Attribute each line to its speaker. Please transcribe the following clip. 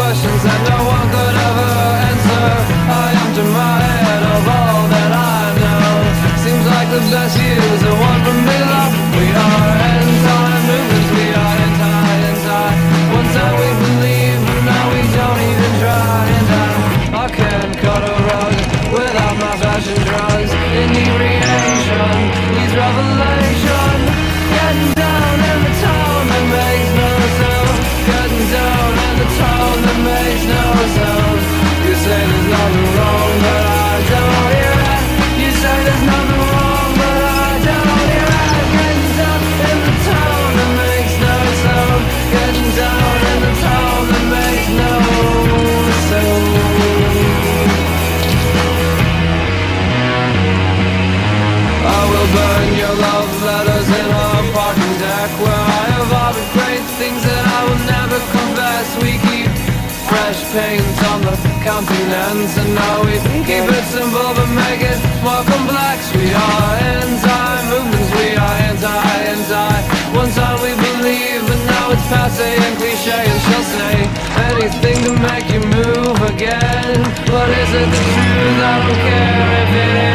Speaker 1: questions that no one could ever answer. I am deprived of all that I know. Seems like the best years are one from below. We are. Paint on the continents And now we keep it simple but make it more complex. We are anti-movements, we are anti-anti One time we believe but now it's passe and cliche And she'll say anything to make you move again. But is it the truth? I don't care if it is